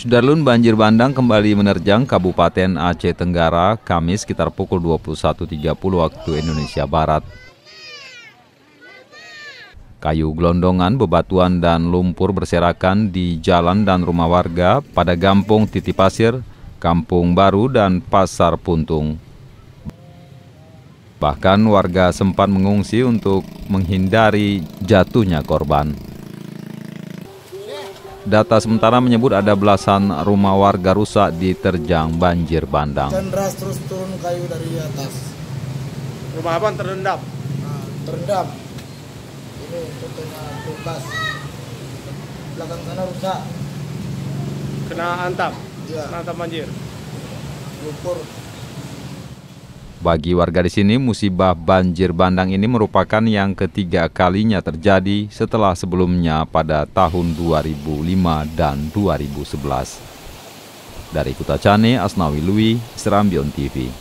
Sudarlun banjir bandang kembali menerjang Kabupaten Aceh Tenggara Kamis sekitar pukul 21.30 waktu Indonesia Barat. Kayu gelondongan, bebatuan, dan lumpur berserakan di jalan dan rumah warga pada Gampung Titi Pasir, Kampung Baru, dan Pasar Puntung. Bahkan warga sempat mengungsi untuk menghindari jatuhnya korban. Data sementara menyebut ada belasan rumah warga rusak diterjang banjir bandang. Dan deras terus turun kayu dari atas. Rumah abang terendam. Nah, terendam. Ini contohnya kulkas. Belakang sana rusak. Kena antam. Iya. Kena antam banjir. Lumpur. Bagi warga di sini, musibah banjir bandang ini merupakan yang ketiga kalinya terjadi setelah sebelumnya pada tahun 2005 dan 2011. Dari Kutacane, Asnawi Lui, Serambion TV.